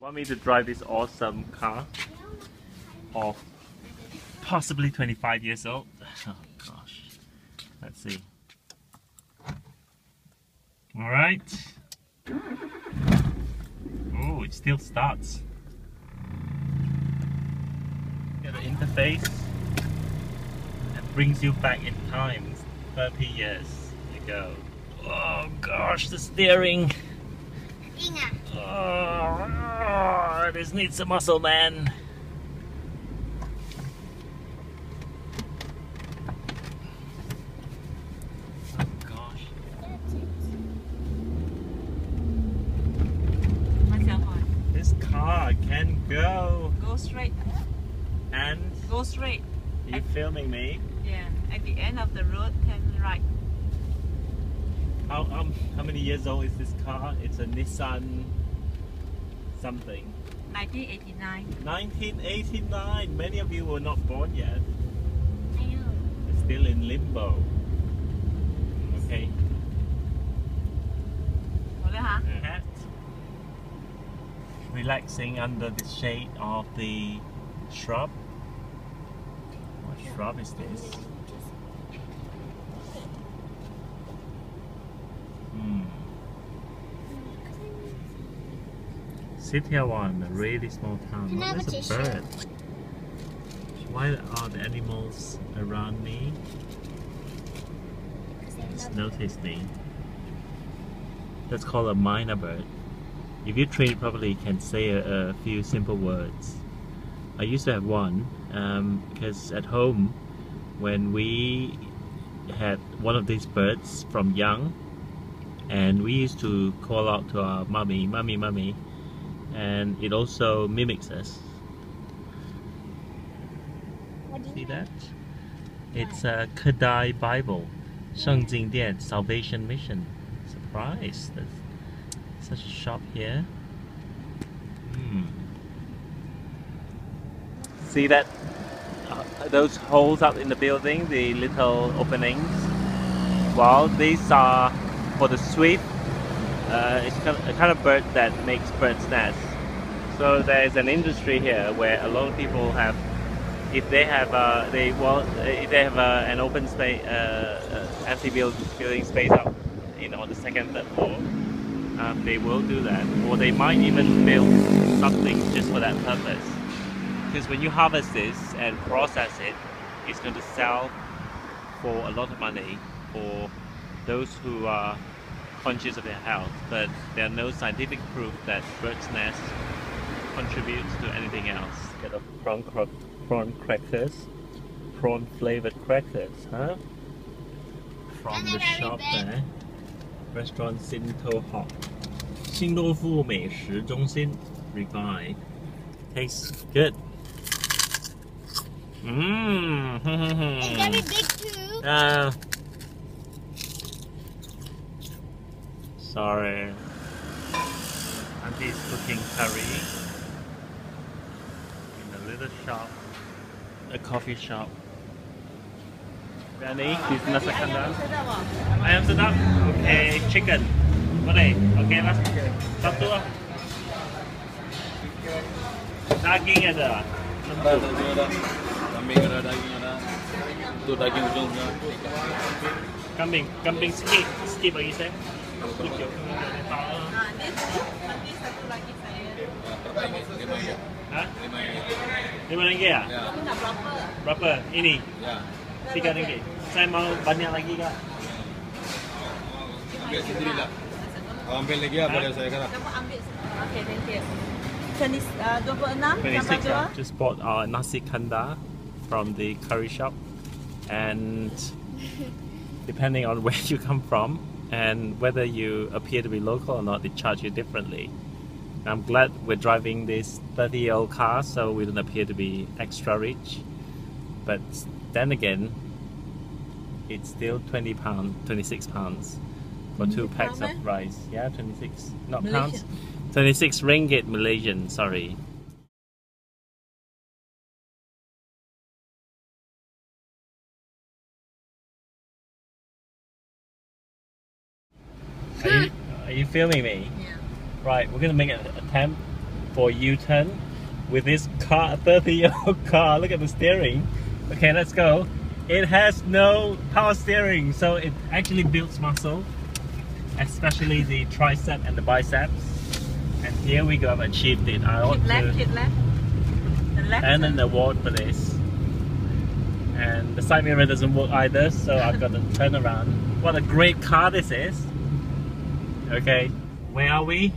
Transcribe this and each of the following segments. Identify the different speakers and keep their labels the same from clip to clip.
Speaker 1: Want me to drive this awesome car of possibly 25 years old? Oh gosh. Let's see. Alright. Oh, it still starts. Get the interface. It brings you back in time 30 years ago. Oh gosh, the steering.
Speaker 2: 硬
Speaker 1: Oh, I just need some muscle, man. Oh, gosh. This car can go.
Speaker 3: Go straight.
Speaker 1: And?
Speaker 3: Go straight.
Speaker 1: Are you filming me?
Speaker 3: Yeah. At the end of the road, turn right.
Speaker 1: How, um, how many years old is this car? It's a Nissan something.
Speaker 3: 1989.
Speaker 1: 1989. Many of you were not born yet.
Speaker 2: I
Speaker 1: know. Still in limbo. Okay. Relaxing under the shade of the shrub. What shrub is this? Sitiawan, a really small town.
Speaker 2: Can I
Speaker 1: Oh, there's a bird. Why are the animals around me? It's noticed me. That's called a myna bird. If you train it properly, it can say a, a few simple words. I used to have one um, because at home, when we had one of these birds from young, and we used to call out to our mummy, mummy, mummy, and it also mimics us. See that? It's a Kadai Bible, Sheng Dian, Salvation Mission. Surprise! There's such a shop here. Hmm. See that? Uh, those holes up in the building, the little openings. Well, these are for the sweep uh, it's a kind of bird that makes bird's nests. So there's an industry here where a lot of people have if they have uh, they well if they have uh, an open space uh, uh, empty build, building space up you know on the second third floor um, they will do that or they might even build something just for that purpose because when you harvest this and process it it's going to sell for a lot of money for those who are conscious of their health, but there are no scientific proof that bird's nest contributes to anything else. Get a prawn, cr, prawn crackers, prawn flavored crackers, huh? From the shop there, restaurant Sin To Hok, Xin Revive, Tastes good. Mmm.
Speaker 2: it's very big too.
Speaker 1: Uh, sorry. Auntie's cooking curry in a little shop, a coffee shop. Danny, this is nasi kandar. Ayam sedap. Okay, chicken. Boleh. Okay lah. Satu lah. Daging ada.
Speaker 4: Ada daging ada. Kambing ada, daging ada. Tu daging ujung punya.
Speaker 1: Kambing, kambing sikit, sikit bagi saya. Sikit.
Speaker 3: Ah, ni nanti satu lagi saya.
Speaker 4: Terbaik lima ya.
Speaker 1: Hah?
Speaker 4: Lima ya.
Speaker 1: Lima ringgit ah?
Speaker 4: Ya,
Speaker 3: Aku nak berapa?
Speaker 1: Berapa? Ini?
Speaker 4: ya.
Speaker 1: Tiga ringgit. Saya mau banyak lagi kak.
Speaker 4: Ambil sendiri lah. Kalau ambil lagi apa boleh saya kata.
Speaker 3: Kamu ambil. Okay, thank you. Twenty, uh, 26 tambah
Speaker 1: 26 ah. Just bought our nasi kandar from the curry shop and depending on where you come from and whether you appear to be local or not, they charge you differently. I'm glad we're driving this 30 year old car so we don't appear to be extra rich. But then again, it's still 20 pounds, 26 pounds for two packs of rice. Yeah, 26, not pounds. 26 ringgit Malaysian, sorry. Are you, are you filming me?
Speaker 3: Yeah.
Speaker 1: Right, we're gonna make an attempt for U-turn with this car, 30 year old car. Look at the steering. Okay, let's go. It has no power steering, so it actually builds muscle, especially the tricep and the biceps. And here we go, I've achieved it. I ought
Speaker 3: left,
Speaker 1: to,
Speaker 3: keep left. The left.
Speaker 1: and an award for this. And the side mirror doesn't work either, so I've got to turn around. What a great car this is. Okay, where are we?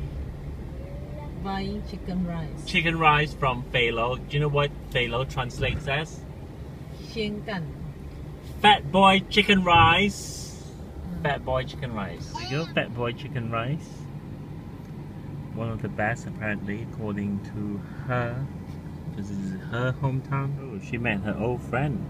Speaker 3: Buying chicken rice.
Speaker 1: Chicken rice from Phalo. Do you know what Phalo translates as?
Speaker 3: Xiên canh.
Speaker 1: Fat boy chicken rice. Uh-huh. Fat boy chicken rice. You go, fat boy chicken rice. One of the best apparently according to her. This is her hometown. Oh, she met her old friend.